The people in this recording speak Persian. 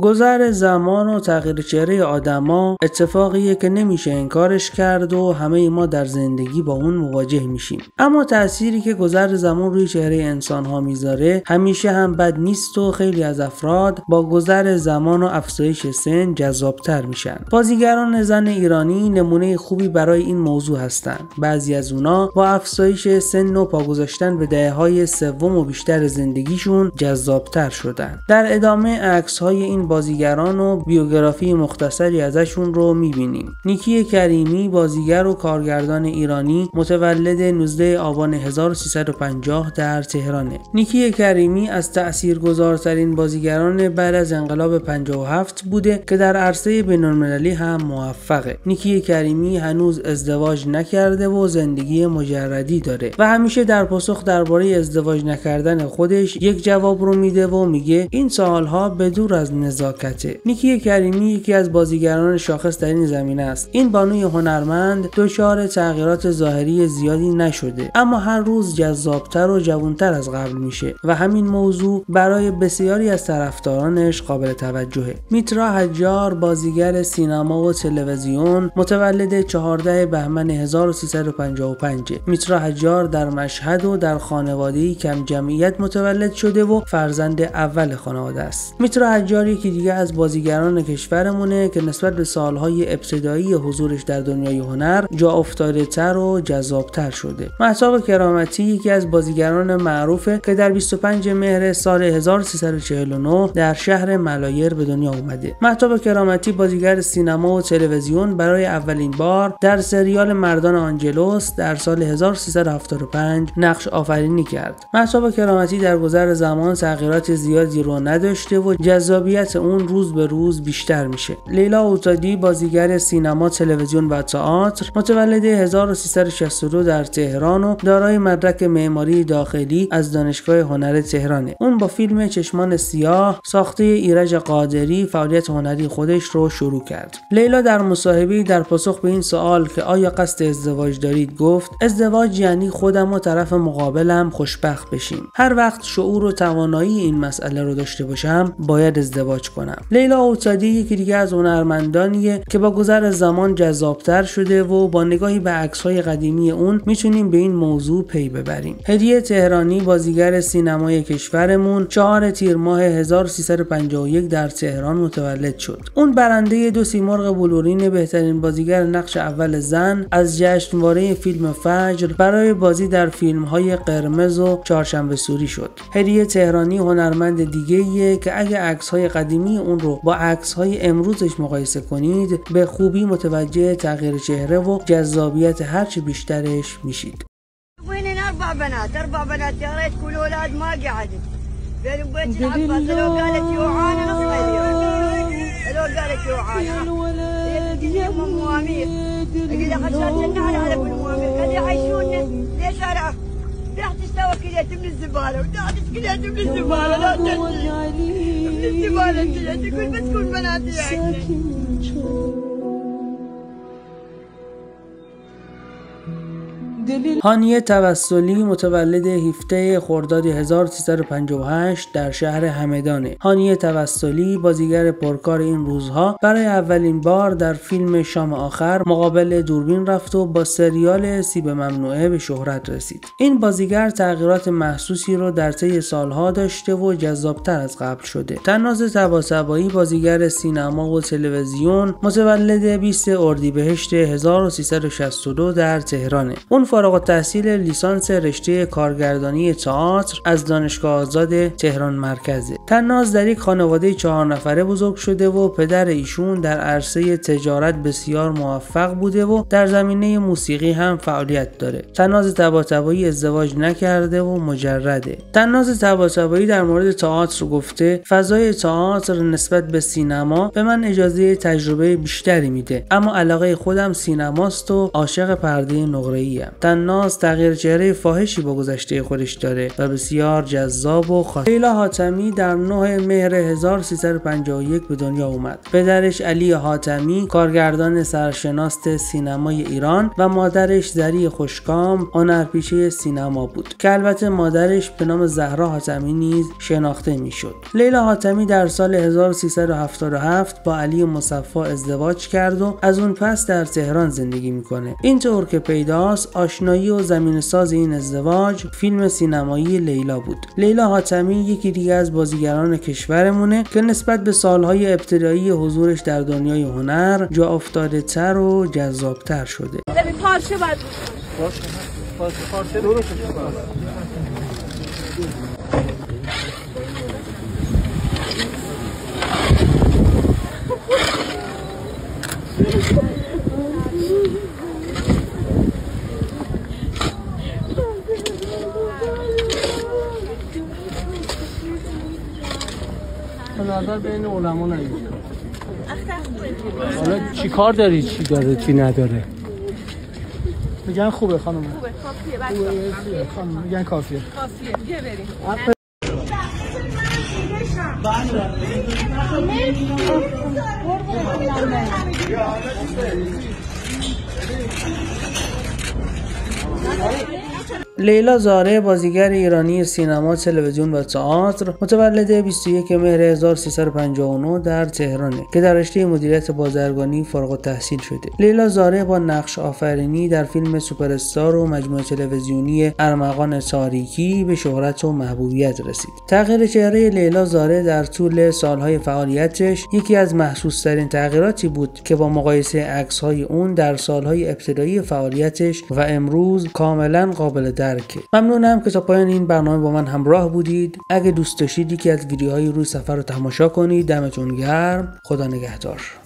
گذر زمان و تغییر چهره آدما اتفاقیه که نمیشه انکارش کرد و همه ما در زندگی با اون مواجه میشیم. اما تأثیری که گذر زمان روی چهره انسان ها می‌ذاره همیشه هم بد نیست و خیلی از افراد با گذر زمان و افزایش سن جذابتر میشن. بازیگران زن ایرانی نمونه خوبی برای این موضوع هستند بعضی از اونا با افزایش سن و پا گذاشتن به دهه های سوم و بیشتر زندگیشون جذابتر شدن. در ادامه عکس های این بازیگران و بیوگرافی مختصری ازشون رو می‌بینیم. نیکی کریمی بازیگر و کارگردان ایرانی متولد 19 آبان 1350 در تهرانه. نیکی کریمی از تاثیرگذارترین بازیگران بعد از انقلاب 57 بوده که در عرصه بینالمللی هم موفقه. نیکی کریمی هنوز ازدواج نکرده و زندگی مجردی داره و همیشه در پاسخ درباره ازدواج نکردن خودش یک جواب رو میده و میگه این سالها به دور از نزاکته. نیکی کریمی یکی از بازیگران شاخص در این زمینه است. این بانوی هنرمند دچار تغییرات ظاهری زیادی نشده اما هر روز جذابتر و جوانتر از قبل میشه و همین موضوع برای بسیاری از طرفدارانش قابل توجهه. میترا حجار بازیگر سینما و تلویزیون متولد 14 بهمن 1355 میترا حجار در مشهد و در خانواده کم جمعیت متولد شده و فرزند اول خانواده است. میترا حجار یکی دیگه از بازیگران کشورمونه که نسبت به سالهای ابتدایی حضورش در دنیای هنر جا افتاده تر و جذابتر شده. محتاب کرامتی یکی از بازیگران معروفه که در 25 مهر سال 1349 در شهر ملایر به دنیا اومده. محتاب کرامتی بازیگر سینما و تلویزیون برای اولین بار در سریال مردان آنجلوس در سال 1375 نقش آفرینی کرد. محتاب کرامتی در گذر زمان تغییرات زیادی رو نداشته و جذابیت اون روز به روز بیشتر میشه. لیلا اوتادی بازیگر سینما تلویزیون و تئاتر متولد 1362 در تهران و دارای مدرک معماری داخلی از دانشگاه هنر تهرانه. اون با فیلم چشمان سیاه ساخته ایرج قادری فعالیت هنری خودش رو شروع کرد. لیلا در مصاحبه در پاسخ به این سوال که آیا قصد ازدواج دارید گفت ازدواج یعنی خودم و طرف مقابلم خوشبخت بشیم. هر وقت شعور و توانایی این مسئله رو داشته باشم باید ازدواج کنم. لیلا اوتادی یکی دیگه از هنرمندانیه که با گذر زمان جذابتر شده و با نگاهی به عکس‌های قدیمی اون می‌تونیم به این موضوع پی ببریم. هدیه تهرانی بازیگر سینمای کشورمون 4 تیر ماه 1351 در تهران متولد شد. اون برنده دو سیمرغ بلورین بهترین بازیگر نقش اول زن از جشنواره فیلم فجر برای بازی در فیلم های قرمز و چهارشنبه سوری شد. هدیه تهرانی هنرمند دیگه که اگه عکس های قدیمی اون رو با عکس های امروزش مقایسه کنید به خوبی متوجه تغییر چهره و جذابیت هرچی بیشترش میشید. اربع بنات اربع بنات يا ريت كل اولاد ما قعدت بين بيت العباس لو قالت يوعان نص مليون لو قالت يوعان يا موامير اقول لك عشان على ليش انا رحت تستوى كليت من الزباله ودعت كليت من الزباله لا تجي من الزباله تجي تقول بتكون بناتي عندي هانیه توسلی متولد 17 خرداد 1358 در شهر همدانه. هانیه توسلی بازیگر پرکار این روزها برای اولین بار در فیلم شام آخر مقابل دوربین رفت و با سریال سیب ممنوعه به شهرت رسید. این بازیگر تغییرات محسوسی رو در طی سالها داشته و جذابتر از قبل شده. تناز طباطبایی بازیگر سینما و تلویزیون متولد 20 اردیبهشت 1362 در تهرانه. اون فارغ التحصیل لیسانس رشته کارگردانی تئاتر از دانشگاه آزاد تهران مرکزه. تناز در یک خانواده چهار نفره بزرگ شده و پدر ایشون در عرصه تجارت بسیار موفق بوده و در زمینه موسیقی هم فعالیت داره. تناز طباطبایی ازدواج نکرده و مجرده. تناز طباطبایی در مورد تئاتر گفته فضای تئاتر نسبت به سینما به من اجازه تجربه بیشتری میده اما علاقه خودم سینماست و عاشق پرده نقره‌ایم. تناس تغییر چهره فاحشی با گذشته خودش داره و بسیار جذاب و خاص. لیلا حاتمی در 9 مهر 1351 به دنیا اومد. پدرش علی حاتمی کارگردان سرشناس سینمای ایران و مادرش زری خوشکام هنرپیشه سینما بود. که البته مادرش به نام زهرا حاتمی نیز شناخته می‌شد. لیلا حاتمی در سال 1377 با علی مصفا ازدواج کرد و از اون پس در تهران زندگی می‌کنه. اینطور که پیداست آشنایی و زمین ساز این ازدواج فیلم سینمایی لیلا بود. لیلا حاتمی یکی دیگه از بازیگران کشورمونه که نسبت به سالهای ابتدایی حضورش در دنیای هنر جا افتاده تر و جذابتر شده. پارچه باید نظر بین علما نمیشه حالا چی کار داری؟ چی داره؟ چی نداره؟ میگن خوبه خانم. خوبه کافیه خانم. میگن کافیه. کافیه. بیا بریم. لیلا زاره بازیگر ایرانی سینما، تلویزیون و تئاتر متولد 21 مهر 1359 در تهرانه که در رشته مدیریت بازرگانی فارغ التحصیل شده. لیلا زاره با نقش آفرینی در فیلم سوپرستار و مجموعه تلویزیونی ارمغان تاریکی به شهرت و محبوبیت رسید. تغییر چهره لیلا زاره در طول سالهای فعالیتش یکی از محسوسترین تغییراتی بود که با مقایسه عکس‌های اون در سالهای ابتدایی فعالیتش و امروز کاملا قابل درکه. ممنونم که تا پایان این برنامه با من همراه بودید. اگه دوست داشتید یکی از ویدیوهای روی سفر رو تماشا کنید. دمتون گرم. خدا نگهدار.